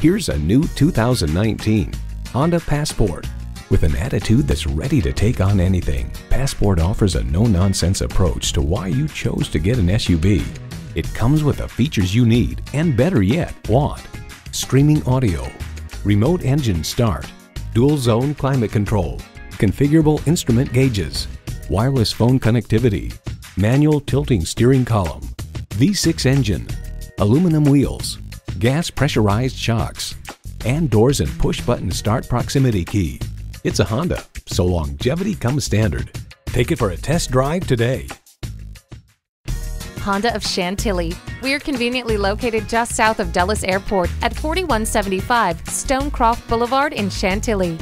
Here's a new 2019 Honda Passport. With an attitude that's ready to take on anything, Passport offers a no-nonsense approach to why you chose to get an SUV. It comes with the features you need and better yet, want. Streaming audio, remote engine start, dual zone climate control, configurable instrument gauges, wireless phone connectivity, manual tilting steering column, V6 engine, aluminum wheels, gas pressurized shocks, and doors and push button start proximity key. It's a Honda, so longevity comes standard. Take it for a test drive today. Honda of Chantilly. We are conveniently located just south of Dulles Airport at 4175 Stonecroft Boulevard in Chantilly.